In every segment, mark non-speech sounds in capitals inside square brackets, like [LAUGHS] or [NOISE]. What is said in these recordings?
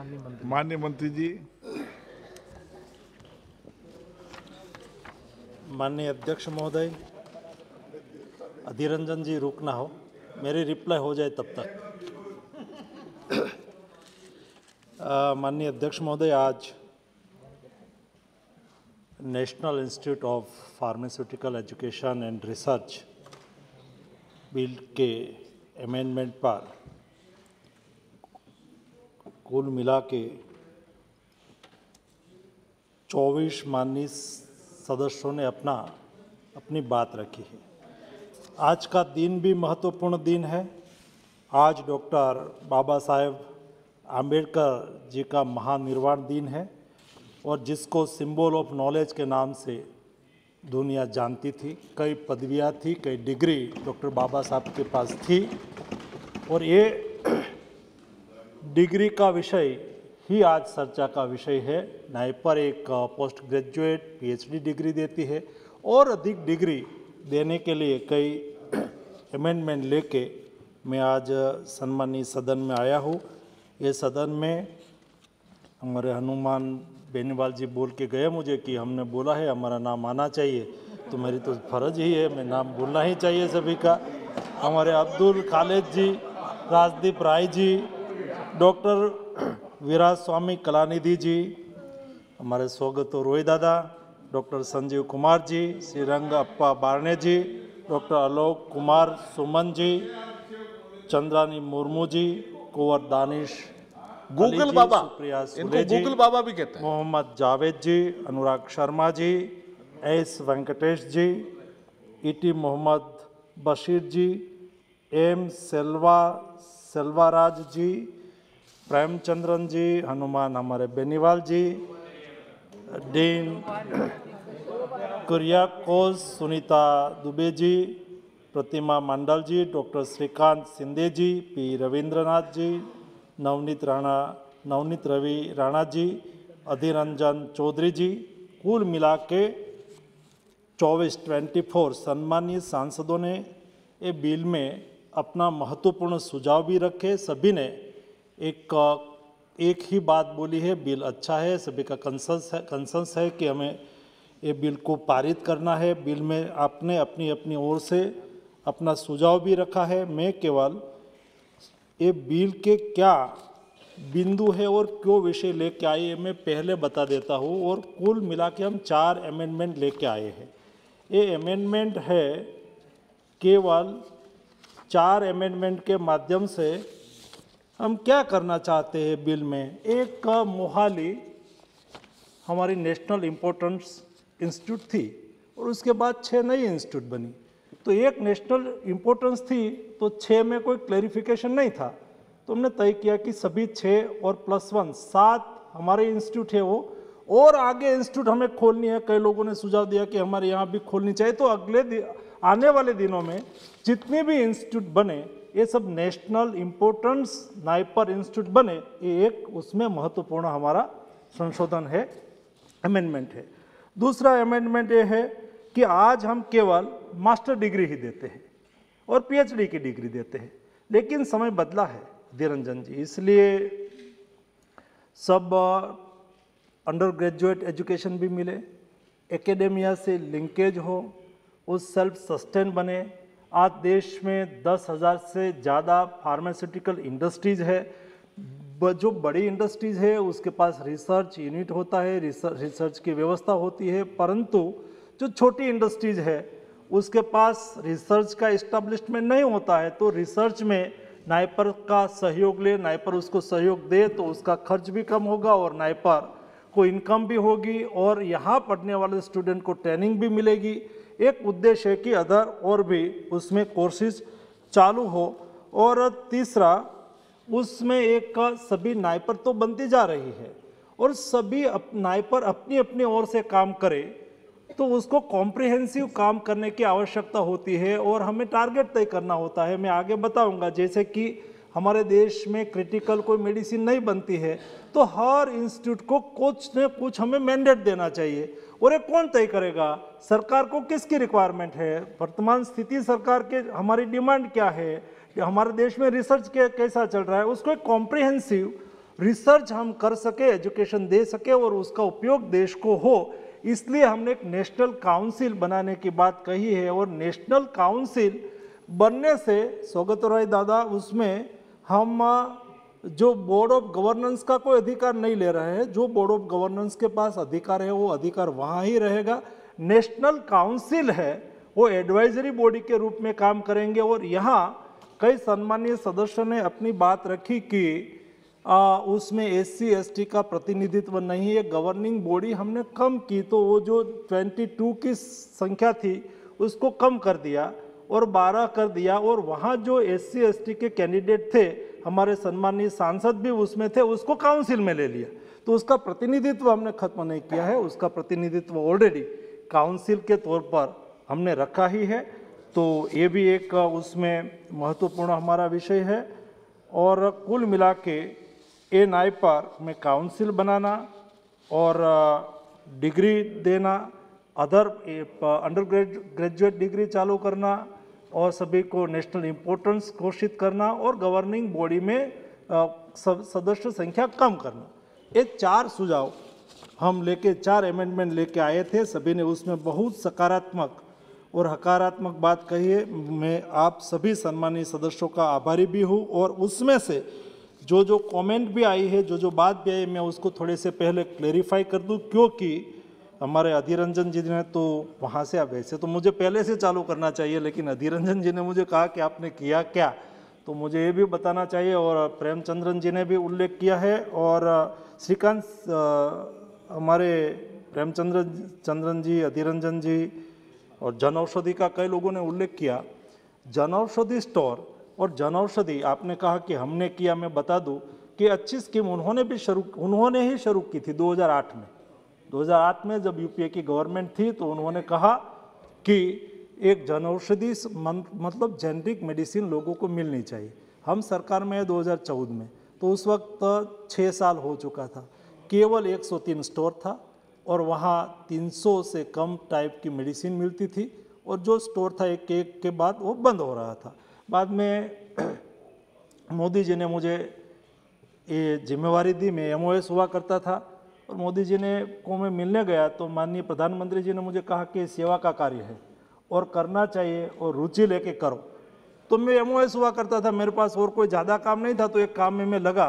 मान्य मंत्री जी। माननीय अध्यक्ष महोदय अधीर रंजन जी रुकना हो, मेरी रिप्लाई हो जाए तब तक। माननीय अध्यक्ष महोदय, आज national institute of pharmaceutical education and research bill के अमेंडमेंट पर कुल मिला के चौबीस माननीय सदस्यों ने अपना, अपनी बात रखी है। आज का दिन भी महत्वपूर्ण दिन है। आज डॉक्टर बाबा साहेब आम्बेडकर जी का महानिर्वाण दिन है और जिसको सिंबल ऑफ़ नॉलेज के नाम से दुनिया जानती थी, कई पदवियाँ थी, कई डिग्री डॉक्टर बाबा साहब के पास थी और ये डिग्री का विषय ही आज चर्चा का विषय है। नाइपर एक पोस्ट ग्रेजुएट पीएचडी डिग्री देती है और अधिक डिग्री देने के लिए कई [CLEARS THROAT] अमेंडमेंट लेके मैं आज सम्मानीय सदन में आया हूँ। ये सदन में हमारे हनुमान बेनीवाल जी बोल के गए मुझे कि हमने बोला है, हमारा नाम आना चाहिए। तो मेरी तो फ़र्ज़ ही है, मैं नाम बोलना ही चाहिए सभी का। हमारे अब्दुल खालिद जी, राजदीप राय जी डॉक्टर विराज स्वामी कलानिधि जी हमारे Saugata Roy Dada doctor Sanjeev Kumar ji Shrirang Appa Barne ji doctor Alok Kumar Suman ji Chandrani Murmu ji Kunwar Danish Google Baba Supriya इनको गूगल बाबा भी कहते हैं। Mohammad Javed ji Anurag Sharma ji S Venkatesh ji ET Mohammed Basheer ji M Selva Selvaraj ji Premachandran ji Hanuman हमारे Beniwal ji dean Kuriakose Sunita Dubey ji Pratima मंडल ji doctor Shrikant Shinde ji P Ravindranath ji Navneet Rana Navneet Ravi Rana ji Adhir Ranjan Chowdhury ji कुल मिला के चौबीस twenty four सम्मानीय सांसदों ने ये बिल में अपना महत्वपूर्ण सुझाव भी रखे सभी ने एक एक ही बात बोली है, बिल अच्छा है, सभी का कंसंस है कंसंस है कि हमें ये बिल को पारित करना है। बिल में आपने अपनी अपनी ओर से अपना सुझाव भी रखा है। मैं केवल ये बिल के क्या बिंदु है और क्यों विषय लेके आए ये मैं पहले बता देता हूँ और कुल मिला के हम चार अमेंडमेंट लेके आए हैं। ये अमेंडमेंट है केवल चार अमेंडमेंट के माध्यम से हम क्या करना चाहते हैं बिल में? एक मोहाली हमारी नेशनल इम्पोर्टेंस इंस्टीट्यूट थी और उसके बाद छः नई इंस्टीट्यूट बनी। तो एक नेशनल इम्पोर्टेंस थी तो छः में कोई क्लैरिफिकेशन नहीं था। तो हमने तय किया कि सभी छः और प्लस वन, सात हमारे इंस्टीट्यूट है वो, और आगे इंस्टीट्यूट हमें खोलनी है। कई लोगों ने सुझाव दिया कि हमारे यहाँ भी खोलनी चाहिए। तो अगले आने वाले दिनों में जितने भी इंस्टीट्यूट बने ये सब नेशनल इम्पोर्टेंस नाइपर इंस्टीट्यूट बने, ये एक उसमें महत्वपूर्ण हमारा संशोधन है अमेंडमेंट है। दूसरा अमेंडमेंट ये है कि आज हम केवल मास्टर डिग्री ही देते हैं और पीएचडी की डिग्री देते हैं, लेकिन समय बदला है धीरंजन जी। इसलिए सब अंडर ग्रेजुएट एजुकेशन भी मिले एकेडेमिया से लिंकेज हो उस सेल्फ सस्टेन बने आज देश में दस हज़ार से ज़्यादा फार्मास्यूटिकल इंडस्ट्रीज़ है। जो बड़ी इंडस्ट्रीज़ है, उसके पास रिसर्च यूनिट होता है रिसर्च की व्यवस्था होती है, परंतु जो छोटी इंडस्ट्रीज़ है, उसके पास रिसर्च का इस्टेब्लिशमेंट नहीं होता है। तो रिसर्च में नाइपर का सहयोग ले नाइपर उसको सहयोग दे तो उसका खर्च भी कम होगा और नाइपर को इनकम भी होगी और यहाँ पढ़ने वाले स्टूडेंट को ट्रेनिंग भी मिलेगी। एक उद्देश्य है कि अदर और भी उसमें कोर्सेज चालू हो और तीसरा उसमें एक का सभी नाइपर तो बनती जा रही है और सभी अप, नाइपर अपनी अपनी ओर से काम करे तो उसको कॉम्प्रिहेंसिव काम करने की आवश्यकता होती है और हमें टारगेट तय करना होता है। मैं आगे बताऊँगा जैसे कि हमारे देश में क्रिटिकल कोई मेडिसिन नहीं बनती है तो हर इंस्टीट्यूट को कुछ न कुछ हमें मैंडेट देना चाहिए। और ये कौन तय करेगा? सरकार को किसकी रिक्वायरमेंट है? वर्तमान स्थिति सरकार के, हमारी डिमांड क्या है? कि हमारे देश में रिसर्च के, कैसा चल रहा है? उसको एक कॉम्प्रिहेंसिव रिसर्च हम कर सके एजुकेशन दे सके और उसका उपयोग देश को हो। इसलिए हमने एक नेशनल काउंसिल बनाने की बात कही है और नेशनल काउंसिल बनने से सौगत राय दादा, उसमें हम जो बोर्ड ऑफ़ गवर्नेंस का कोई अधिकार नहीं ले रहे हैं जो बोर्ड ऑफ़ गवर्नेंस के पास अधिकार है वो अधिकार वहाँ ही रहेगा। नेशनल काउंसिल है वो एडवाइजरी बॉडी के रूप में काम करेंगे और यहाँ कई सम्मानीय सदस्यों ने अपनी बात रखी कि आ, उसमें एस सी का प्रतिनिधित्व नहीं है गवर्निंग बॉडी हमने कम की तो वो जो 22 की संख्या थी उसको कम कर दिया और 12 कर दिया और वहाँ जो एस सी के कैंडिडेट थे हमारे सम्मानीय सांसद भी उसमें थे, उसको काउंसिल में ले लिया। तो उसका प्रतिनिधित्व हमने खत्म नहीं किया है, उसका प्रतिनिधित्व ऑलरेडी काउंसिल के तौर पर हमने रखा ही है। तो ये भी एक उसमें महत्वपूर्ण हमारा विषय है। और कुल मिला के ए नाई पर में काउंसिल बनाना और डिग्री देना अदर अंडर ग्रेजुएट डिग्री चालू करना और सभी को नेशनल इम्पोर्टेंस घोषित करना और गवर्निंग बॉडी में सदस्य संख्या कम करना। ये चार सुझाव हम लेके, चार अमेंडमेंट लेके आए थे, सभी ने उसमें बहुत सकारात्मक और हकारात्मक बात कही है। मैं आप सभी सम्मानीय सदस्यों का आभारी भी हूँ और उसमें से जो जो कमेंट भी आई है, जो जो बात भी आई मैं उसको थोड़े से पहले क्लेरिफाई कर दूँ, क्योंकि हमारे अधीर रंजन जी ने तो वहाँ से, अब वैसे तो मुझे पहले से चालू करना चाहिए, लेकिन अधीर रंजन जी ने मुझे कहा कि आपने किया क्या? तो मुझे ये भी बताना चाहिए और प्रेमचंद्रन जी ने भी उल्लेख किया है और श्रीकांत हमारे प्रेमचंद्र चंद्रन जी अधीर रंजन जी और जन औषधि का कई लोगों ने उल्लेख किया। जन औषधि स्टोर और जन औषधि आपने कहा कि हमने किया, मैं बता दूँ कि अच्छी स्कीम उन्होंने भी शुरू, उन्होंने ही शुरू की थी 2008 में। 2008 में जब यूपीए की गवर्नमेंट थी तो उन्होंने कहा कि एक जन औषधि मतलब जेनरिक मेडिसिन लोगों को मिलनी चाहिए। हम सरकार में है 2014 में तो उस वक्त छः साल हो चुका था। केवल 103 स्टोर था और वहाँ 300 से कम टाइप की मेडिसिन मिलती थी और जो स्टोर था एक एक के बाद वो बंद हो रहा था। बाद में [CLEARS THROAT] मोदी जी ने मुझे ये जिम्मेवारी दी, मैं एम हुआ करता था। और मोदी जी ने को मैं मिलने गया तो माननीय प्रधानमंत्री जी ने मुझे कहा कि सेवा का कार्य है और करना चाहिए और रुचि लेके करो। तो मैं एमओएस हुआ करता था, मेरे पास और कोई ज़्यादा काम नहीं था तो एक काम में मैं लगा,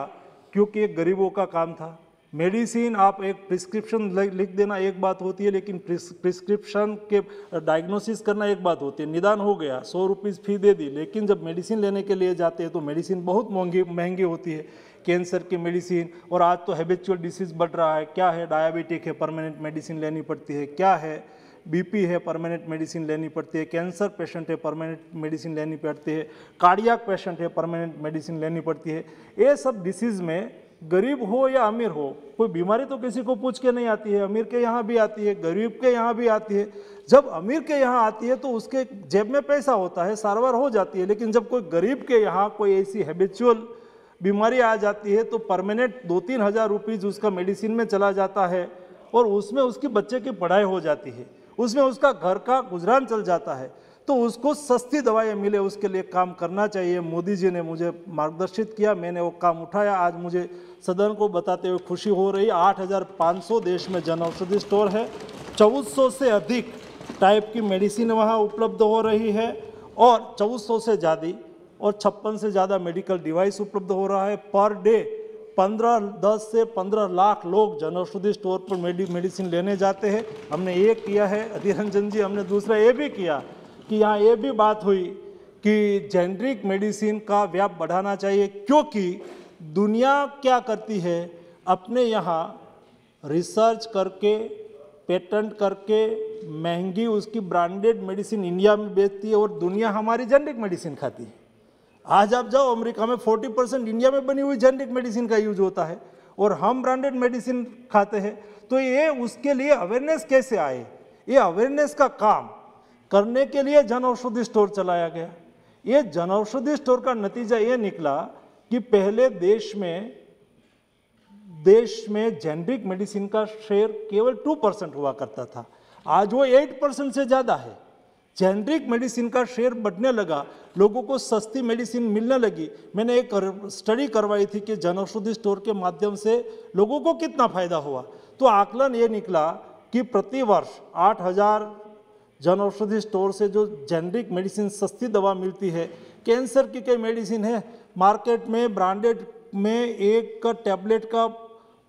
क्योंकि एक गरीबों का काम था। मेडिसिन, आप एक प्रिस्क्रिप्शन लिख देना एक बात होती है, लेकिन प्रिस्क्रिप्शन के, डायग्नोसिस करना एक बात होती है। निदान हो गया, सौ रुपीज़ फ़ी दे दी, लेकिन जब मेडिसिन लेने के लिए जाते हैं तो मेडिसिन बहुत महँगी महँगी होती है। कैंसर की मेडिसिन, और आज तो हैबिचुअल डिसीज बढ़ रहा है। क्या है? डायबिटिक है परमानेंट मेडिसिन लेनी पड़ती है। क्या है? बीपी है परमानेंट मेडिसिन लेनी पड़ती है। कैंसर पेशेंट है परमानेंट मेडिसिन लेनी पड़ती है। कार्डियक पेशेंट है परमानेंट मेडिसिन लेनी पड़ती है। ये सब डिसीज़ में गरीब हो या अमीर हो, कोई बीमारी तो किसी को पूछ के नहीं आती है। अमीर के यहाँ भी आती है, गरीब के यहाँ भी आती है। जब अमीर के यहाँ आती है तो उसके जेब में पैसा होता है, सारवार हो जाती है। लेकिन जब कोई गरीब के यहाँ कोई ऐसी हैबिचुअल बीमारी आ जाती है तो परमानेंट दो तीन हज़ार रुपीज़ उसका मेडिसिन में चला जाता है और उसमें उसकी बच्चे की पढ़ाई हो जाती है। उसमें उसका घर का गुजरान चल जाता है। तो उसको सस्ती दवाएँ मिले, उसके लिए काम करना चाहिए। मोदी जी ने मुझे मार्गदर्शित किया, मैंने वो काम उठाया। आज मुझे सदन को बताते हुए खुशी हो रही। आठ हज़ार पाँच सौ देश में जन औषधि स्टोर है। चौदह सौ अधिक टाइप की मेडिसिन वहाँ उपलब्ध हो रही है और चौदह से ज़्यादा और छप्पन से ज़्यादा मेडिकल डिवाइस उपलब्ध हो रहा है पर डे पंद्रह, दस से पंद्रह लाख लोग जन औषधि स्टोर पर मेडि मेडिसिन लेने जाते हैं। हमने ये किया है अधीर रंजन जी, हमने दूसरा ये भी किया कि यहाँ ये भी बात हुई कि जेनरिक मेडिसिन का व्याप बढ़ाना चाहिए, क्योंकि दुनिया क्या करती है, अपने यहाँ रिसर्च करके पेटेंट करके, महँगी उसकी ब्रांडेड मेडिसिन इंडिया में बेचती है और दुनिया हमारी जेनरिक मेडिसिन खाती है। आज आप जाओ, अमेरिका में 40 परसेंट इंडिया में बनी हुई जेनरिक मेडिसिन का यूज़ होता है और हम ब्रांडेड मेडिसिन खाते हैं। तो ये उसके लिए अवेयरनेस कैसे आए? ये अवेयरनेस का काम करने के लिए जन औषधि स्टोर चलाया गया। ये जन औषधि स्टोर का नतीजा ये निकला कि पहले देश में देश में जेनरिक मेडिसिन का शेयर केवल टू परसेंट हुआ करता था। आज वो एट परसेंट से ज़्यादा है। जेनरिक मेडिसिन का शेयर बढ़ने लगा, लोगों को सस्ती मेडिसिन मिलने लगी। मैंने एक स्टडी करवाई थी कि जन औषधि स्टोर के माध्यम से लोगों को कितना फ़ायदा हुआ। तो आकलन ये निकला कि प्रति वर्ष आठ हज़ार जन औषधि स्टोर से जो जेनरिक मेडिसिन सस्ती दवा मिलती है, कैंसर की कई मेडिसिन है। मार्केट में ब्रांडेड में एक का टैबलेट का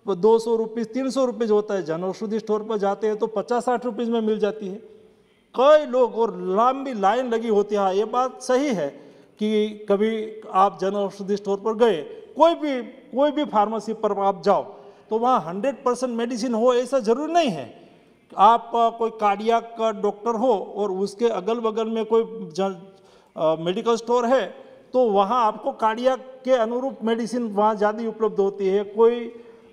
दो सौ रुपीज़ तीन सौ रुपीज़ होता है। जन औषधि स्टोर पर जाते हैं तो पचास साठ रुपीज़ में मिल जाती है। कई लोग और लंबी लाइन लगी होती है। ये बात सही है कि कभी आप जन औषधि स्टोर पर गए कोई भी कोई भी फार्मेसी पर आप जाओ तो वहाँ हंड्रेड परसेंट मेडिसिन हो ऐसा ज़रूर नहीं है। आप कोई कार्डियक का डॉक्टर हो और उसके अगल बगल में कोई अ, मेडिकल स्टोर है तो वहाँ आपको कार्डियक के अनुरूप मेडिसिन वहाँ ज़्यादा उपलब्ध होती है। कोई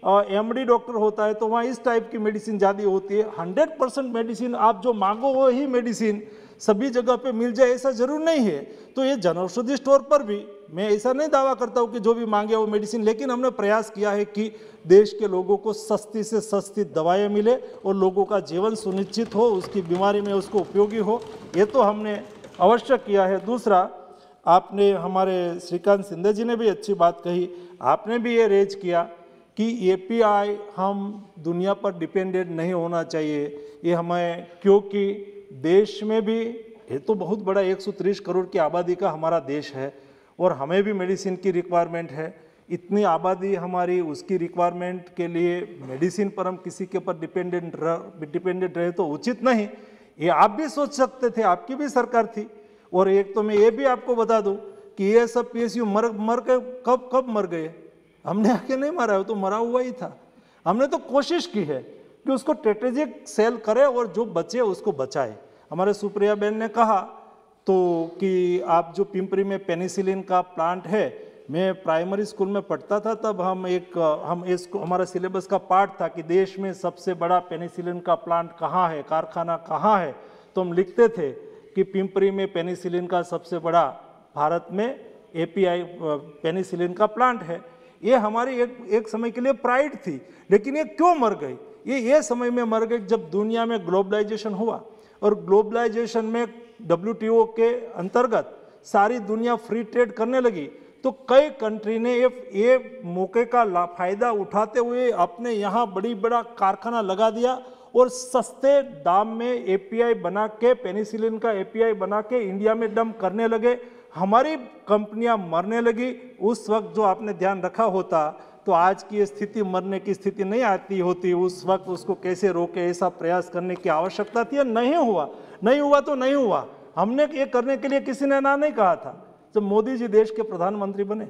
एमडी डॉक्टर होता है तो वहाँ इस टाइप की मेडिसिन ज़्यादा होती है। हंड्रेड परसेंट मेडिसिन आप जो मांगो, वो ही मेडिसिन सभी जगह पे मिल जाए, ऐसा ज़रूर नहीं है। तो ये जन औषधि स्टोर पर भी मैं ऐसा नहीं दावा करता हूँ कि जो भी मांगे वो मेडिसिन लेकिन हमने प्रयास किया है कि देश के लोगों को सस्ती से सस्ती दवाएँ मिले और लोगों का जीवन सुनिश्चित हो, उसकी बीमारी में उसको उपयोगी हो। ये तो हमने अवश्य किया है। दूसरा, आपने हमारे श्रीकांत सिंधे जी ने भी अच्छी बात कही, आपने भी ये रेज किया। कि एपीआई हम दुनिया पर डिपेंडेंट नहीं होना चाहिए। ये हमें, क्योंकि देश में भी ये तो बहुत बड़ा 130 करोड़ की आबादी का हमारा देश है और हमें भी मेडिसिन की रिक्वायरमेंट है। इतनी आबादी हमारी, उसकी रिक्वायरमेंट के लिए मेडिसिन पर हम किसी के ऊपर डिपेंडेंट रह डिपेंडेंट रहे तो उचित नहीं। ये आप भी सोच सकते थे, आपकी भी सरकार थी। और एक तो मैं ये भी आपको बता दूँ कि ये सब पीएसयू मर मर के कब कब मर गए? हमने आके नहीं मारा, वो तो मरा हुआ ही था। हमने तो कोशिश की है कि उसको स्ट्रेटेजिक सेल करे और जो बचे उसको बचाए। हमारे सुप्रिया बेन ने कहा तो कि आप जो पिंपरी में पेनिसिलिन का प्लांट है, मैं प्राइमरी स्कूल में पढ़ता था, तब हम एक, हम इसको हमारा सिलेबस का पार्ट था कि देश में सबसे बड़ा पेनिसिलिन का प्लांट कहाँ है, कारखाना कहाँ है। तो हम लिखते थे कि पिंपरी में पेनिसिलिन का सबसे बड़ा, भारत में एपीआई पेनिसिलिन का प्लांट है। ये हमारी एक एक समय के लिए प्राइड थी, लेकिन ये क्यों मर गई? ये ये समय में मर गई जब दुनिया में ग्लोबलाइजेशन हुआ। और ग्लोबलाइजेशन में डब्ल्यू के अंतर्गत सारी दुनिया फ्री ट्रेड करने लगी। तो कई कंट्री ने ये ये मौके का फ़ायदा उठाते हुए अपने यहाँ बड़ी बड़ा कारखाना लगा दिया और सस्ते दाम में एपीआई बना के पेनिसिलिन का एपीआई बना के इंडिया में डम करने लगे। हमारी कंपनियाँ मरने लगी, उस वक्त जो आपने ध्यान रखा होता तो आज की स्थिति मरने की स्थिति नहीं आती होती, उस वक्त उसको कैसे रोके, ऐसा प्रयास करने की आवश्यकता थी नहीं हुआ? नहीं हुआ तो नहीं हुआ। हमने ये करने के लिए किसी ने ना नहीं कहा था। जब मोदी जी देश के प्रधानमंत्री बने,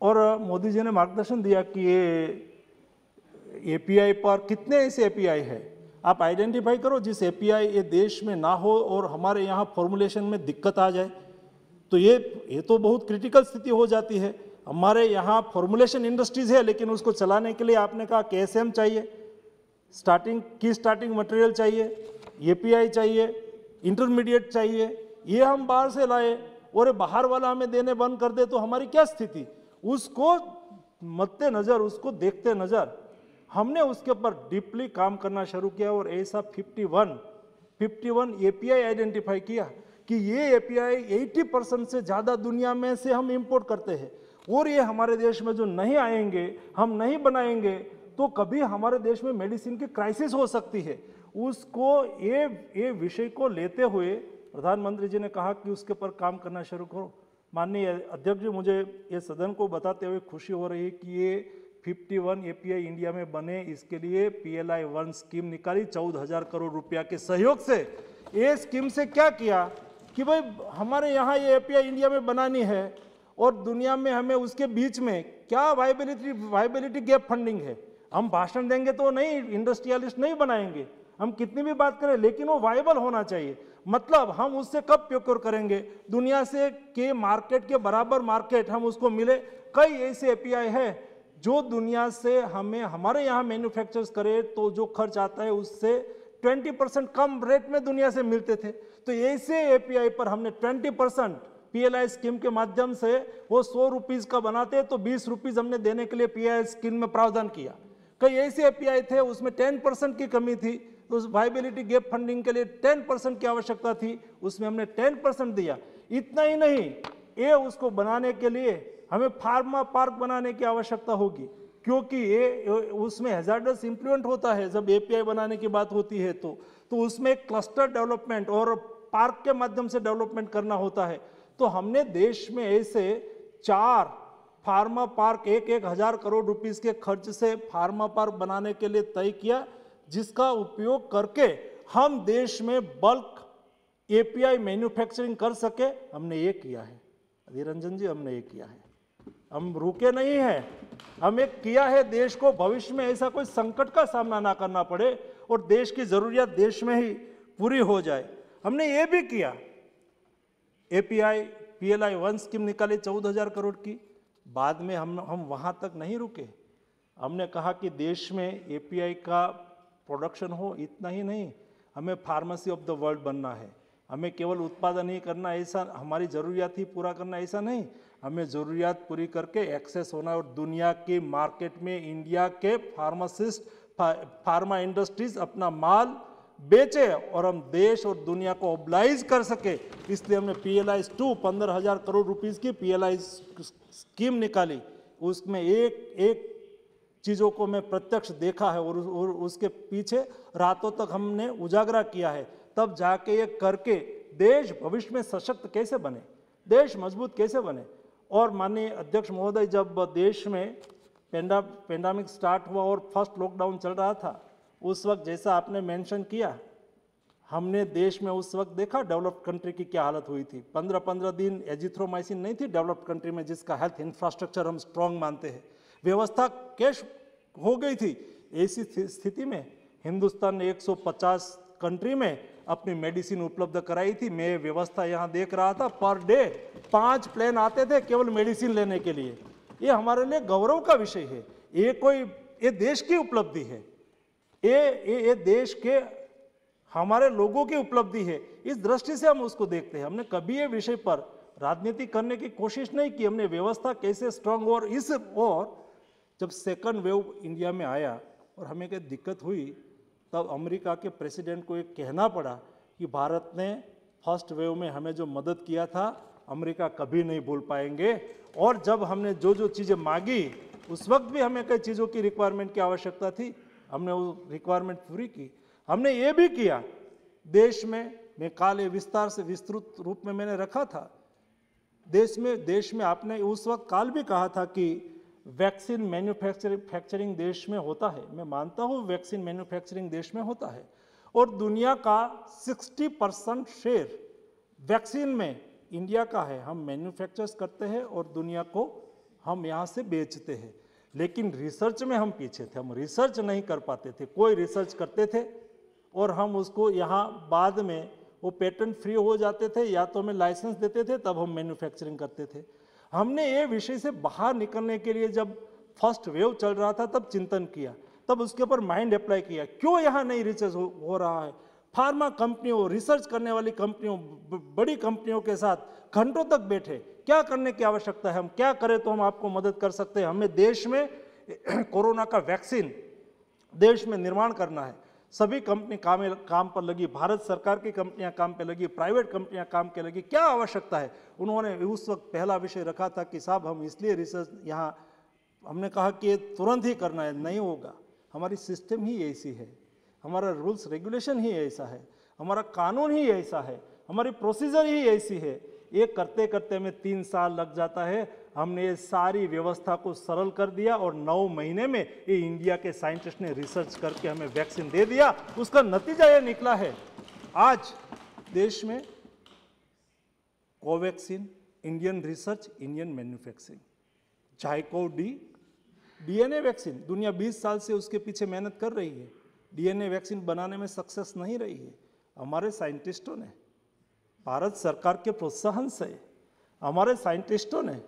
और मोदी जी ने मार्गदर्शन दिया कि ये एपीआई पर कितने ऐसे एपीआई है? आप आइडेंटिफाई करो, जिस एपीआई ये देश में ना हो और हमारे यहाँ फॉर्मुलेशन में दिक्कत आ जाए। तो ये ये तो बहुत क्रिटिकल स्थिति हो जाती है। हमारे यहाँ फॉर्मुलेशन इंडस्ट्रीज़ है, लेकिन उसको चलाने के लिए आपने कहा के चाहिए स्टार्टिंग की स्टार्टिंग मटेरियल चाहिए एपीआई चाहिए इंटरमीडिएट चाहिए, ये हम बाहर से लाए और बाहर वाला हमें देने बंद कर दे तो हमारी क्या स्थिति? उसको मद्दे नज़र उसको देखते नज़र, हमने उसके ऊपर डीपली काम करना शुरू किया और ऐसा 51 51 एपीआई आइडेंटिफाई किया। कि ये एपीआई 80 परसेंट से ज़्यादा दुनिया में से हम इंपोर्ट करते हैं। और ये हमारे देश में जो नहीं आएँगे, हम नहीं बनाएँगे तो कभी हमारे देश में मेडिसिन की क्राइसिस हो सकती है। उसको, ये ये विषय को लेते हुए प्रधानमंत्री जी ने कहा कि उसके ऊपर काम करना शुरू करो। माननीय अध्यक्ष जी, मुझे ये सदन को बताते हुए खुशी हो रही है कि ये 51 एपीआई इंडिया में बने। इसके लिए पीएलआई वन स्कीम निकाली, चौदह हज़ार करोड़ रुपया के सहयोग से। ये स्कीम से क्या किया? कि भाई, हमारे यहाँ ये एपीआई इंडिया में बनानी है और दुनिया में हमें उसके बीच में क्या वाइबिलिटी वाइबिलिटी गैप फंडिंग है? हम भाषण देंगे तो नहीं इंडस्ट्रियलिस्ट नहीं बनाएँगे। हम कितनी भी बात करें, लेकिन वो वाइबल होना चाहिए। मतलब हम उससे कब प्रोक्योर करेंगे? दुनिया से के मार्केट के बराबर मार्केट हम उसको मिले। कई ऐसे एपीआई है जो दुनिया से हमें, हमारे यहाँ मैन्युफैक्चर्स करे तो जो खर्च आता है उससे 20 परसेंट कम रेट में दुनिया से मिलते थे। तो ऐसे एपीआई पर हमने 20 परसेंट पीएलआई स्कीम के माध्यम से वो सौ रुपीज़ का बनाते तो बीस रुपीज़ हमने देने के लिए पीएलआई स्कीम में प्रावधान किया। कई ऐसे एपीआई थे, उसमें टेन परसेंट की कमी थी तो उस वाइबिलिटी गैप फंडिंग के लिए टेन परसेंट की आवश्यकता थी, उसमें हमने टेन परसेंट दिया। इतना ही नहीं ये उसको बनाने के लिए हमें फार्मा पार्क बनाने की आवश्यकता होगी, क्योंकि ये उसमें हेजार्डस इम्प्लूएंट होता है, जब एपीआई बनाने की बात होती है तो। तो उसमें क्लस्टर डेवलपमेंट और पार्क के माध्यम से डेवलपमेंट करना होता है। तो हमने देश में ऐसे चार फार्मा पार्क एक एक हज़ार करोड़ रुपीस के खर्च से फार्मा पार्क बनाने के लिए तय किया, जिसका उपयोग करके हम देश में बल्क एपीआई मैन्युफैक्चरिंग कर सके। हमने ये किया है। अधीर रंजन जी, हमने ये किया है। हम रुके नहीं हैं। हम एक किया है देश को, भविष्य में ऐसा कोई संकट का सामना ना करना पड़े और देश की जरूरियात देश में ही पूरी हो जाए। हमने ये भी किया। एपीआई पीएलआई वन स्कीम निकाली चौदह हज़ार करोड़ की। बाद में हम हम वहाँ तक नहीं रुके। हमने कहा कि देश में एपीआई का प्रोडक्शन हो, इतना ही नहीं। हमें फार्मेसी ऑफ़ द वर्ल्ड बनना है। हमें केवल उत्पादन ही करना, ऐसा हमारी ज़रूरियात ही पूरा करना, ऐसा नहीं। हमें ज़रूरियात पूरी करके एक्सेस होना और दुनिया के मार्केट में इंडिया के फार्मासिस्ट फार्मा इंडस्ट्रीज़ अपना माल बेचे और हम देश और दुनिया को ओबलाइज कर सके। इसलिए हमने पी एल आई टू पंद्रह हज़ार करोड़ रुपीस की पी एल आई स्कीम निकाली। उसमें एक एक चीज़ों को मैं प्रत्यक्ष देखा है और, और उसके पीछे रातों तक हमने उजागरा किया है। तब जाके ये करके देश भविष्य में सशक्त कैसे बने? देश मज़बूत कैसे बने? और माननीय अध्यक्ष महोदय जब देश में पेंडा पेंडामिक स्टार्ट हुआ और फ़र्स्ट लॉकडाउन चल रहा था उस वक्त जैसा आपने मेंशन किया, हमने देश में उस वक्त देखा डेवलप्ड कंट्री की क्या हालत हुई थी। पंद्रह पंद्रह दिन एजिथ्रोमाइसिन नहीं थी डेवलप्ड कंट्री में, जिसका हेल्थ इंफ्रास्ट्रक्चर हम स्ट्रांग मानते हैं। व्यवस्था कैश हो गई थी। ऐसी स्थिति में हिंदुस्तान ने 150 कंट्री में अपनी मेडिसिन उपलब्ध कराई थी। मैं व्यवस्था यहाँ देख रहा था, पर डे पाँच प्लेन आते थे केवल मेडिसिन लेने के लिए। ये हमारे लिए गौरव का विषय है। ये कोई, ये देश की उपलब्धि है। ये ये ये देश के, हमारे लोगों की उपलब्धि है। इस दृष्टि से हम उसको देखते हैं। हमने कभी ये विषय पर राजनीति करने की कोशिश नहीं की। हमने व्यवस्था कैसे स्ट्रांग और इस और जब सेकंड वेव इंडिया में आया और हमें कोई दिक्कत हुई, तब अमेरिका के प्रेसिडेंट को एक कहना पड़ा कि भारत ने फ़र्स्ट वेव में हमें जो मदद किया था, अमेरिका कभी नहीं भूल पाएँगे। और जब हमने जो जो चीज़ें मांगी, उस वक्त भी हमें कई चीज़ों की रिक्वायरमेंट की आवश्यकता थी। हमने वो रिक्वायरमेंट पूरी की। हमने ये भी किया, देश में, मैं काले विस्तार से विस्तृत रूप में मैंने रखा था। देश में देश में आपने उस वक्त काल भी कहा था कि वैक्सीन मैन्युफैक्चरिंग देश में होता है। मैं मानता हूँ वैक्सीन मैन्युफैक्चरिंग देश में होता है। और दुनिया का 60 परसेंट शेयर वैक्सीन में इंडिया का है। हम मैन्युफैक्चर्स करते हैं और दुनिया को हम यहाँ से बेचते हैं। लेकिन रिसर्च में हम पीछे थे हम रिसर्च नहीं कर पाते थे कोई रिसर्च करते थे और हम उसको यहाँ बाद में वो पेटेंट फ्री हो जाते थे या तो हमें लाइसेंस देते थे तब हम मैन्युफैक्चरिंग करते थे। हमने ये विषय से बाहर निकलने के लिए जब फ़र्स्ट वेव चल रहा था तब चिंतन किया तब उसके ऊपर माइंड अप्लाई किया क्यों यहाँ नहीं रिसर्च हो, हो रहा है? फार्मा कंपनियों, रिसर्च करने वाली कंपनियों बड़ी कंपनियों के साथ घंटों तक बैठे। क्या करने की आवश्यकता है? हम क्या करें तो हम आपको मदद कर सकते हैं? हमें देश में [CLEARS THROAT] कोरोना का वैक्सीन देश में निर्माण करना है। सभी कंपनी काम काम पर लगी। भारत सरकार की कंपनियाँ काम पर लगी, प्राइवेट कंपनियाँ काम पे लगी। क्या आवश्यकता है? उन्होंने उस वक्त पहला विषय रखा था कि साहब, हम इसलिए रिसर्च यहाँ, हमने कहा कि तुरंत ही करना है, नहीं होगा। हमारी सिस्टम ही ऐसी है। हमारा रूल्स रेगुलेशन ही ऐसा है। हमारा कानून ही ऐसा है। हमारी प्रोसीजर ही ऐसी है। ये करते करते हमें तीन साल लग जाता है। हमने ये सारी व्यवस्था को सरल कर दिया और नौ महीने में ये इंडिया के साइंटिस्ट ने रिसर्च करके हमें वैक्सीन दे दिया। उसका नतीजा ये निकला है। आज देश में Covaxin Indian research Indian manufacturing ZyCoV D DNA vaccine दुनिया 20 साल से उसके पीछे मेहनत कर रही है। डीएनए वैक्सीन बनाने में सक्सेस नहीं रही है। हमारे साइंटिस्टों ने, भारत सरकार के प्रोत्साहन से हमारे साइंटिस्टों ने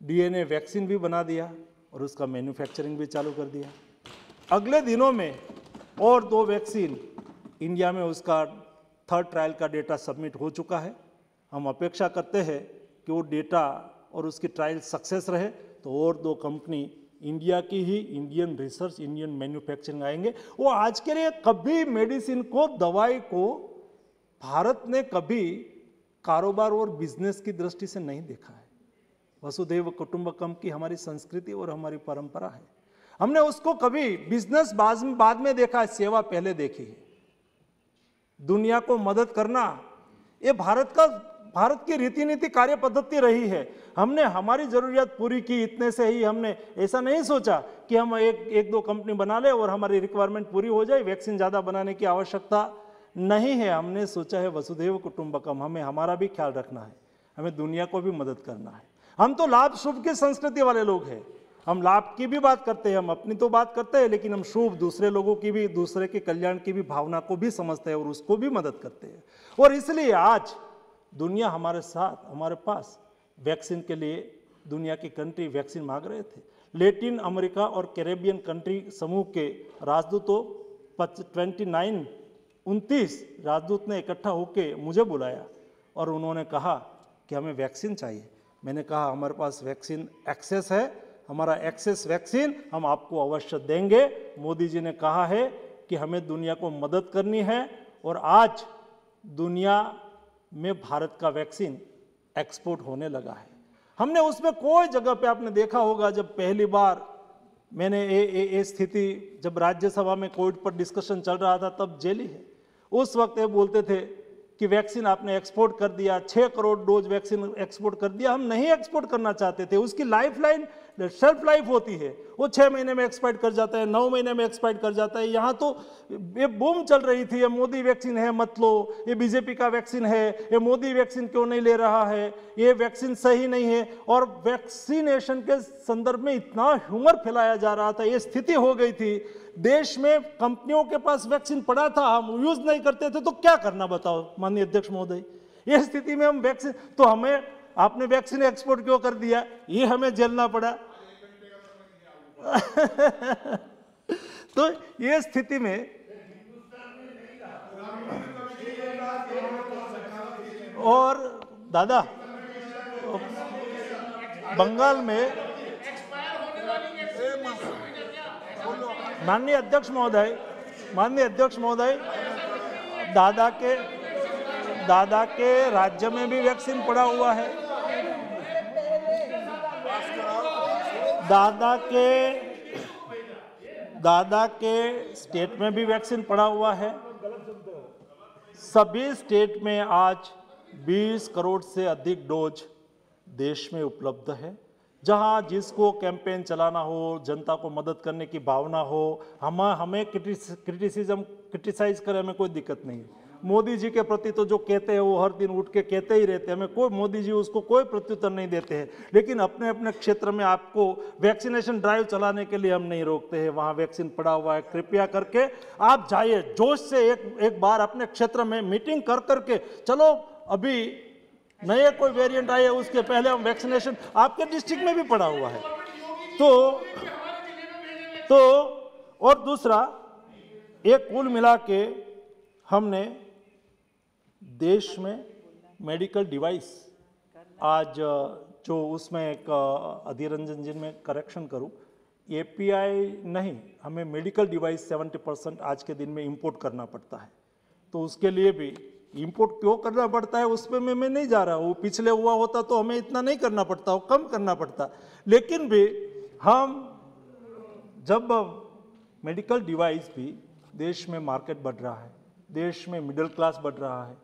डीएनए वैक्सीन भी बना दिया और उसका मैन्युफैक्चरिंग भी चालू कर दिया। अगले दिनों में और दो वैक्सीन इंडिया में उसका थर्ड ट्रायल का डेटा सबमिट हो चुका है। हम अपेक्षा करते हैं कि वो डेटा और उसकी ट्रायल सक्सेस रहे तो और दो कंपनी इंडिया की ही इंडियन रिसर्च इंडियन मैन्युफैक्चरिंग आएँगे। वो आज के लिए कभी मेडिसिन को, दवाई को भारत ने कभी कारोबार और बिज़नेस की दृष्टि से नहीं देखा है। वसुदैव कुटुंबकम की हमारी संस्कृति और हमारी परंपरा है। हमने उसको कभी बिज़नेस बाद में बाद में देखा है सेवा पहले देखी है। दुनिया को मदद करना, ये भारत का भारत की रीति नीति कार्य पद्धति रही है। हमने हमारी जरूरियात पूरी की, इतने से ही हमने ऐसा नहीं सोचा कि हम एक एक दो कंपनी बना ले और हमारी रिक्वायरमेंट पूरी हो जाए वैक्सीन ज़्यादा बनाने की आवश्यकता नहीं है। हमने सोचा है वसुधैव कुटुंबकम, हमें हमारा भी ख्याल रखना है, हमें दुनिया को भी मदद करना है। हम तो लाभ शुभ की संस्कृति वाले लोग हैं। हम लाभ की भी बात करते हैं, हम अपनी तो बात करते हैं, लेकिन हम शुभ दूसरे लोगों की भी, दूसरे के कल्याण की भी भावना को भी समझते हैं और उसको भी मदद करते हैं। और इसलिए आज दुनिया हमारे साथ, हमारे पास वैक्सीन के लिए दुनिया की कंट्री वैक्सीन मांग रहे थे। लेटिन अमेरिका और कैरेबियन कंट्री समूह के राजदूतों, पच, ट्वेंटी नाइन, उनतीस राजदूत ने इकट्ठा होकर मुझे बुलाया और उन्होंने कहा कि हमें वैक्सीन चाहिए। मैंने कहा, हमारे पास वैक्सीन एक्सेस है, हमारा एक्सेस वैक्सीन हम आपको अवश्य देंगे। मोदी जी ने कहा है कि हमें दुनिया को मदद करनी है और आज दुनिया में भारत का वैक्सीन एक्सपोर्ट होने लगा है। हमने उसमें कोई जगह पे आपने देखा होगा जब पहली बार मैंने ये स्थिति, जब राज्यसभा में कोविड पर डिस्कशन चल रहा था, तब जेली है। उस वक्त ये बोलते थे कि वैक्सीन आपने एक्सपोर्ट कर दिया छः करोड़ डोज वैक्सीन एक्सपोर्ट कर दिया, हम नहीं एक्सपोर्ट करना चाहते थे। उसकी लाइफ लाइन शेल्फ लाइफ होती है। वो छः महीने में एक्सपायर कर जाता है, नौ महीने में एक्सपायर कर जाता है। यहाँ तो ये बूम चल रही थी, ये मोदी वैक्सीन है, मत लो। ये बीजेपी का वैक्सीन है, ये मोदी वैक्सीन क्यों नहीं ले रहा है? ये वैक्सीन सही नहीं है। और वैक्सीनेशन के संदर्भ में इतना ह्यूमर फैलाया जा रहा था, ये स्थिति हो गई थी। देश में कंपनियों के पास वैक्सीन पड़ा था, हम यूज़ नहीं करते थे तो क्या करना बताओ, माननीय अध्यक्ष महोदय? ये स्थिति में हम वैक्सीन तो हमें आपने वैक्सीन एक्सपोर्ट क्यों कर दिया? ये हमें झेलना पड़ा। [LAUGHS] तो ये स्थिति में और दादा, बंगाल में माननीय अध्यक्ष महोदय, माननीय अध्यक्ष महोदय, दादा के दादा के राज्य में भी वैक्सीन पड़ा हुआ है। दादा के दादा के स्टेट में भी वैक्सीन पड़ा हुआ है। सभी स्टेट में आज 20 करोड़ से अधिक डोज देश में उपलब्ध है। जहाँ जिसको कैंपेन चलाना हो, जनता को मदद करने की भावना हो, हम, हमें क्रिटिसिज्म क्रिटिसाइज करें हमें कोई दिक्कत नहीं मोदी जी के प्रति तो जो कहते हैं, वो हर दिन उठ के कहते ही रहते हैं। हमें कोई मोदी जी उसको कोई प्रत्युत्तर नहीं देते हैं। लेकिन अपने अपने क्षेत्र में आपको वैक्सीनेशन ड्राइव चलाने के लिए हम नहीं रोकते हैं। वहाँ वैक्सीन पड़ा हुआ है। कृपया करके आप जाइए। जोश से एक एक बार अपने क्षेत्र में मीटिंग कर करके चलो। अभी नए कोई वेरिएंट आए उसके पहले हम वैक्सीनेशन आपके डिस्ट्रिक्ट में भी पड़ा हुआ है। तो तो और दूसरा, एक कुल मिला के हमने देश में मेडिकल डिवाइस आज जो उसमें एक अधीर रंजन जी में करेक्शन करूँ एपीआई नहीं, हमें मेडिकल डिवाइस 70 परसेंट आज के दिन में इंपोर्ट करना पड़ता है। तो उसके लिए भी इंपोर्ट क्यों करना पड़ता है, उस पर मैं मैं नहीं जा रहा हूँ। पिछले हुआ होता तो हमें इतना नहीं करना पड़ता कम करना पड़ता। लेकिन भी हम, जब मेडिकल डिवाइस भी देश में मार्केट बढ़ रहा है, देश में मिडिल क्लास बढ़ रहा है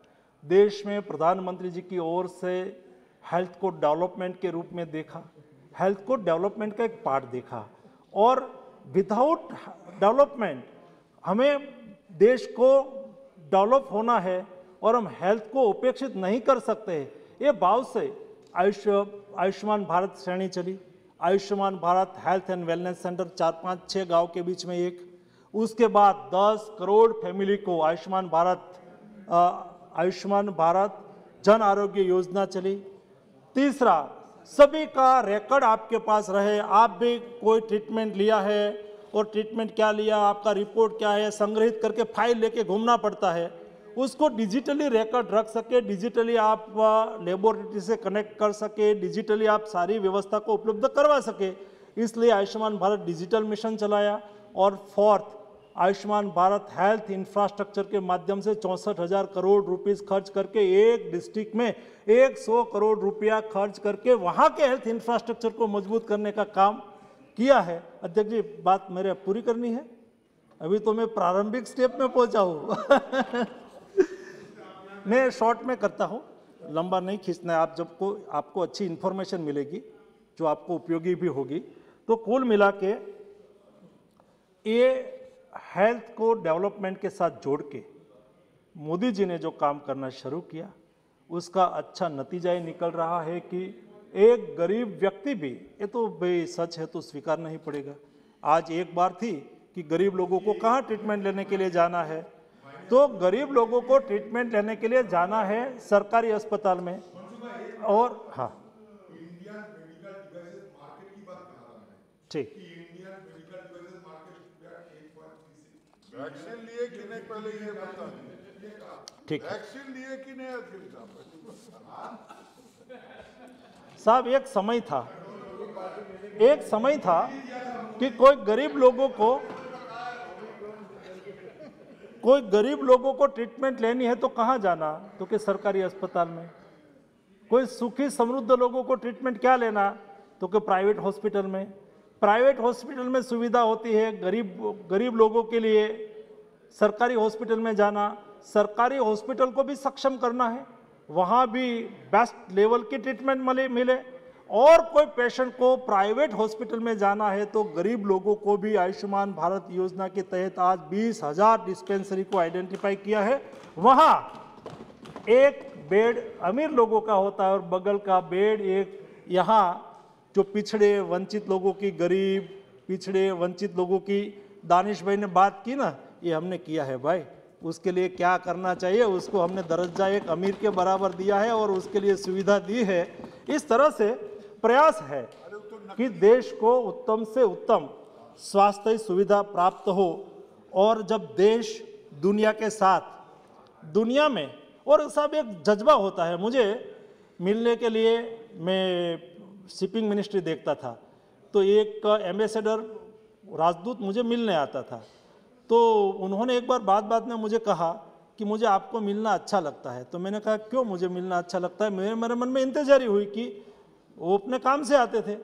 देश में प्रधानमंत्री जी की ओर से हेल्थ को डेवलपमेंट के रूप में देखा हेल्थ को डेवलपमेंट का एक पार्ट देखा और विदाउट डेवलपमेंट हमें देश को डेवलप होना है और हम हेल्थ को उपेक्षित नहीं कर सकते ये भाव से आयुष, आयुष्मान भारत श्रेणी चली। Ayushman Bharat health and wellness centre चार पाँच छः गाँव के बीच में एक। उसके बाद 10 करोड़ फैमिली को आयुष्मान भारत आयुष्मान भारत जन आरोग्य योजना चली। तीसरा, सभी का रिकॉर्ड आपके पास रहे। आप भी कोई ट्रीटमेंट लिया है और ट्रीटमेंट क्या लिया, आपका रिपोर्ट क्या है, संग्रहित करके फ़ाइल लेके घूमना पड़ता है। उसको डिजिटली रिकॉर्ड रख सके डिजिटली आप लेबोरेटरी से कनेक्ट कर सके डिजिटली आप सारी व्यवस्था को उपलब्ध करवा सके। इसलिए आयुष्मान भारत डिजिटल मिशन चलाया। और fourth Ayushman Bharat health infrastructure के माध्यम से चौंसठ हज़ार करोड़ रुपीस खर्च करके एक डिस्ट्रिक्ट में एक सौ करोड़ रुपया खर्च करके वहाँ के हेल्थ इंफ्रास्ट्रक्चर को मज़बूत करने का काम किया है। अध्यक्ष जी, बात मेरे पूरी करनी है? अभी तो मैं प्रारंभिक स्टेप में पहुँचा हूँ। [LAUGHS] मैं शॉर्ट में करता हूँ। लंबा नहीं खींचना है। आप जब को, आपको अच्छी इन्फॉर्मेशन मिलेगी, जो आपको उपयोगी भी होगी तो कुल मिला के ये हेल्थ को डेवलपमेंट के साथ जोड़ के मोदी जी ने जो काम करना शुरू किया उसका अच्छा नतीजा ये निकल रहा है कि एक गरीब व्यक्ति भी ये तो भाई सच है तो स्वीकार नहीं पड़ेगा। आज एक बार थी कि गरीब लोगों को कहाँ ट्रीटमेंट लेने के लिए जाना है? तो गरीब लोगों को ट्रीटमेंट लेने के लिए जाना है सरकारी अस्पताल में और हाँ। ठीक। वैक्सीन लिए कि नहीं पहले ये बता ठीक वैक्सीन लिए कि नहीं साहब एक समय था एक समय था कि कोई गरीब लोगों को कोई गरीब लोगों को ट्रीटमेंट लेनी है तो कहाँ जाना? तो कि सरकारी अस्पताल में। कोई सुखी समृद्ध लोगों को ट्रीटमेंट क्या लेना? तो कि प्राइवेट हॉस्पिटल में। प्राइवेट हॉस्पिटल में सुविधा होती है गरीब गरीब लोगों के लिए। सरकारी हॉस्पिटल में जाना, सरकारी हॉस्पिटल को भी सक्षम करना है। वहाँ भी बेस्ट लेवल की ट्रीटमेंट मिले मिले। और कोई पेशेंट को प्राइवेट हॉस्पिटल में जाना है तो गरीब लोगों को भी आयुष्मान भारत योजना के तहत आज बीस हज़ार डिस्पेंसरी को आइडेंटिफाई किया है। वहाँ एक बेड अमीर लोगों का होता है और बगल का बेड एक यहाँ जो पिछड़े वंचित लोगों की, गरीब, पिछड़े वंचित लोगों की दानिश भाई ने बात की ना, ये हमने किया है भाई। उसके लिए क्या करना चाहिए, उसको हमने दर्जा एक अमीर के बराबर दिया है और उसके लिए सुविधा दी है। इस तरह से प्रयास है कि देश को उत्तम से उत्तम स्वास्थ्य सुविधा प्राप्त हो और जब देश दुनिया के साथ, दुनिया में, और सब एक जज्बा होता है। मुझे मिलने के लिए मैं शिपिंग मिनिस्ट्री देखता था तो एक एम्बेसडर राजदूत मुझे मिलने आता था। तो उन्होंने एक बार बात बात में मुझे कहा कि मुझे आपको मिलना अच्छा लगता है। तो मैंने कहा, क्यों मुझे मिलना अच्छा लगता है? मेरे मेरे मन में इंतजारी हुई कि वो अपने काम से आते थे।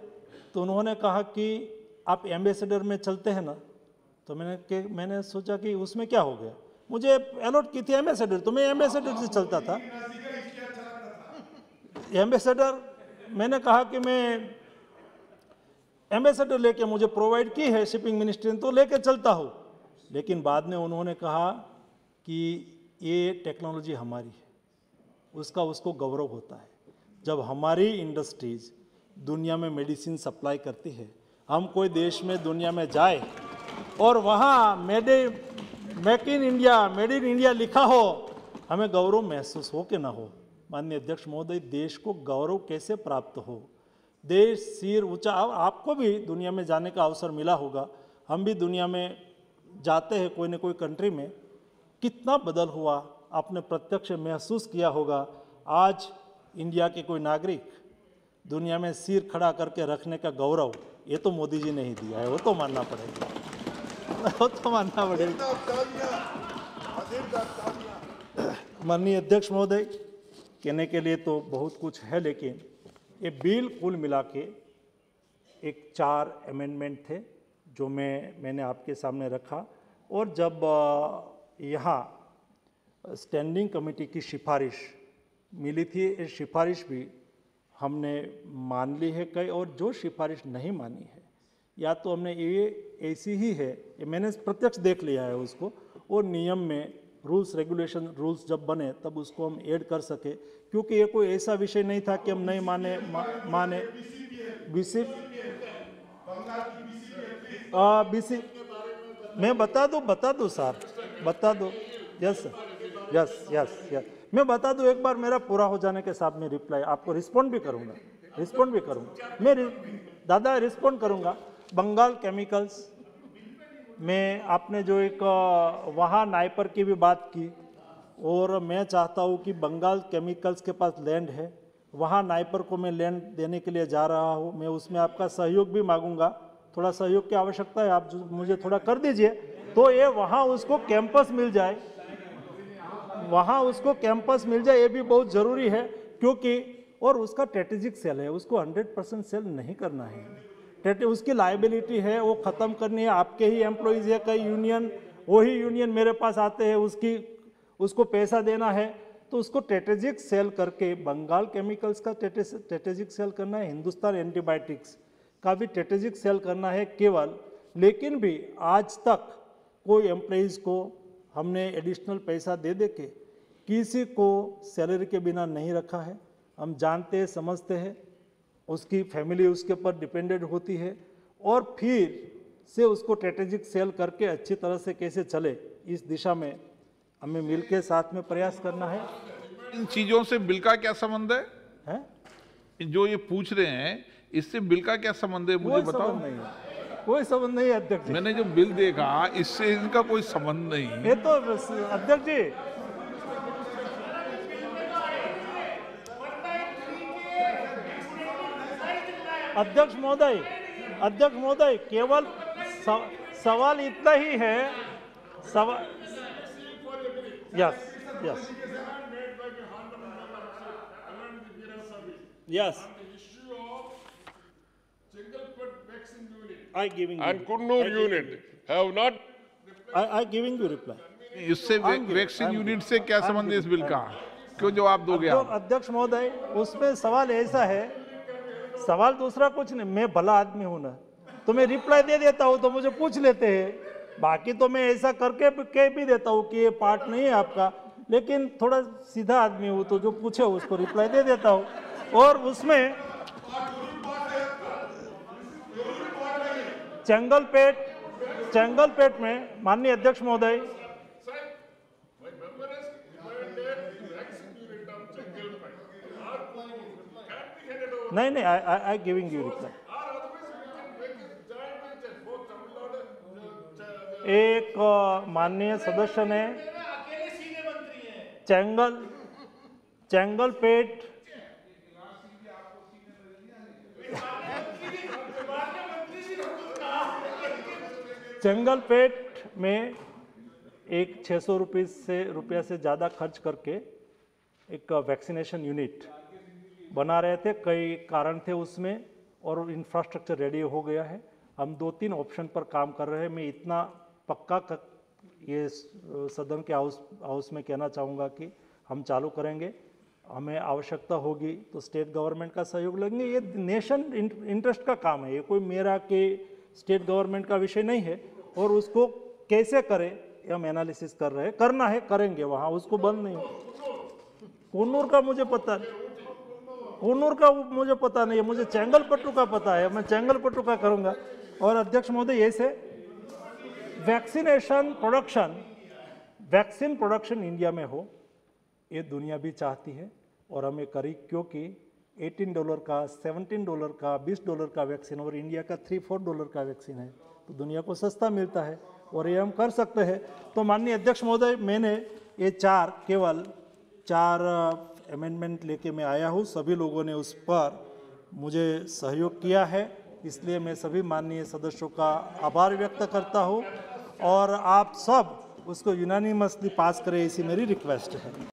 तो उन्होंने कहा कि, आप एम्बेसडर में चलते हैं ना? तो मैंने कि, मैंने सोचा कि उसमें क्या हो गया? मुझे अलॉट की थी एम्बेसडर तो मैं एम्बेसडर से चलता था। एम्बेसडर मैंने कहा कि मैं एम्बेसडर लेके मुझे प्रोवाइड की है शिपिंग मिनिस्ट्री ने तो लेके चलता हूँ। लेकिन बाद में उन्होंने कहा कि ये टेक्नोलॉजी हमारी है। उसका उसको गौरव होता है। जब हमारी इंडस्ट्रीज़ दुनिया में मेडिसिन सप्लाई करती है, हम कोई देश में दुनिया में जाए और वहाँ made make in India made in India लिखा हो, हमें गौरव महसूस हो कि ना हो। माननीय अध्यक्ष महोदय देश को गौरव कैसे प्राप्त हो? देश सिर ऊँचा आपको भी दुनिया में जाने का अवसर मिला होगा। हम भी दुनिया में जाते हैं कोई न कोई कंट्री में। कितना बदल हुआ आपने प्रत्यक्ष महसूस किया होगा। आज इंडिया के कोई नागरिक दुनिया में सिर खड़ा करके रखने का गौरव ये तो मोदी जी ने ही दिया है वो तो मानना पड़ेगा। वो तो मानना पड़ेगा। माननीय अध्यक्ष महोदय कहने के लिए तो बहुत कुछ है, लेकिन ये बिल कुल मिला के एक चार अमेंडमेंट थे, जो मैं, मैंने आपके सामने रखा। और जब यहाँ स्टैंडिंग कमेटी की सिफारिश मिली थी, ये सिफारिश भी हमने मान ली है कई, और जो सिफारिश नहीं मानी है, या तो हमने ये, ऐसी ही है, ये मैंने प्रत्यक्ष देख लिया है उसको, और नियम में रूल्स रेगुलेशन रूल्स जब बने तब उसको हम ऐड कर सके। क्योंकि ये कोई ऐसा विषय नहीं था कि हम नहीं माने मा, माने। बीसी बीसी मैं बता दूँ बता दूँ सर बता दो। Yes sir yes yes yes मैं बता दूँ एक बार मेरा पूरा हो जाने के साथ में रिप्लाई आपको रिस्पॉन्ड भी करूँगा। रिस्पॉन्ड भी करूँगा। मैं दादा रिस्पॉन्ड करूँगा। बंगाल केमिकल्स में आपने जो एक वहाँ नाइपर की भी बात की और मैं चाहता हूँ कि बंगाल केमिकल्स के पास लैंड है। वहाँ नाइपर को मैं लैंड देने के लिए जा रहा हूँ। मैं उसमें आपका सहयोग भी मांगूँगा। थोड़ा सहयोग की आवश्यकता है, आप मुझे थोड़ा कर दीजिए। तो ये वहाँ उसको कैंपस मिल जाए। वहाँ उसको कैंपस मिल जाए, ये भी बहुत ज़रूरी है, क्योंकि और उसका स्ट्रेटेजिक सेल है, उसको 100 परसेंट सेल नहीं करना है। टेट- उसकी लाइबिलिटी है, वो ख़त्म करनी है, आपके ही एम्प्लॉयज़ है कई यूनियन वही यूनियन मेरे पास आते हैं, उसकी, उसको पैसा देना है। तो उसको स्ट्रेटेजिक सेल करके बंगाल केमिकल्स का स्ट्रेटेजिक सेल करना है हिंदुस्तान एंटीबायोटिक्स का भी स्ट्रेटेजिक सेल करना है, केवल। लेकिन भी आज तक कोई एम्प्लॉयज़ को हमने एडिशनल पैसा दे दे के किसी को सैलरी के बिना नहीं रखा है। हम जानते हैं, समझते हैं उसकी फैमिली उसके ऊपर डिपेंडेंट होती है और फिर से उसको स्ट्रेटेजिक सेल करके अच्छी तरह से कैसे चले इस दिशा में हमें मिलके साथ में प्रयास करना है। इन चीज़ों से बिल का क्या संबंध है? हैं? जो ये पूछ रहे हैं इससे बिल का क्या संबंध है मुझे बताओ। नहीं कोई संबंध नहीं अध्यक्ष मैंने जो बिल देखा इससे इनका कोई संबंध नहीं। ये तो अध्यक्ष जी अध्यक्ष महोदय अध्यक्ष महोदय केवल सव- सवाल इतना ही है सवाल yes yes yes I giving you. and Kunnur unit. Have not I I giving you reply. इससे वैक्सीन यूनिट से क्या संबंध है इस बिल का? क्यों जवाब दोगे आप? अध्यक्ष महोदय उसमें सवाल ऐसा है सवाल दूसरा कुछ नहीं, मैं भला आदमी हूँ ना तो मैं रिप्लाई दे देता हूँ तो मुझे पूछ लेते हैं। बाकी तो मैं ऐसा करके कह भी देता हूँ कि ये पार्ट नहीं है आपका, लेकिन थोड़ा सीधा आदमी हूँ तो जो पूछे उसको रिप्लाई दे देता हूँ। और उसमें चंगलपेट चंगलपेट में माननीय अध्यक्ष महोदय नहीं नहीं I I giving you reply एक माननीय सदस्य ने चैंगल चैंगलपेट चंगलपेट में एक छः सौ रुपये से, रुपया से ज़्यादा खर्च करके एक वैक्सीनेशन यूनिट बना रहे थे कई कारण थे उसमें और इंफ्रास्ट्रक्चर रेडी हो गया है। हम दो तीन ऑप्शन पर काम कर रहे हैं। मैं इतना पक्का क, ये सदन के हाउस हाउस में कहना चाहूँगा कि हम चालू करेंगे। हमें आवश्यकता होगी तो स्टेट गवर्नमेंट का सहयोग लेंगे। ये नेशन इंटरेस्ट का काम है। ये कोई मेरा के स्टेट गवर्नमेंट का विषय नहीं है। और उसको कैसे करें हम एनालिसिस कर रहे हैं। करना है करेंगे। वहाँ उसको बंद नहीं कूनूर का मुझे पता कूनूर का मुझे पता नहीं है, मुझे चैंगल पट्टू का पता है, मैं चैंगल पट्टू का करूँगा। और अध्यक्ष महोदय, ये से vaccination production, vaccine production India में हो, ये दुनिया भी चाहती है। और हमें करी, क्योंकि 18 डॉलर का 17 डॉलर का 20 डॉलर का वैक्सीन, और इंडिया का 3 4 डॉलर का वैक्सीन है तो दुनिया को सस्ता मिलता है। और ये हम कर सकते हैं। तो माननीय अध्यक्ष महोदय, मैंने ये चार, केवल चार अमेंडमेंट लेके मैं आया हूँ। सभी लोगों ने उस पर मुझे सहयोग किया है। इसलिए मैं सभी माननीय सदस्यों का आभार व्यक्त करता हूँ और आप सब उसको यूनानिमसली पास करें, ऐसी मेरी रिक्वेस्ट है।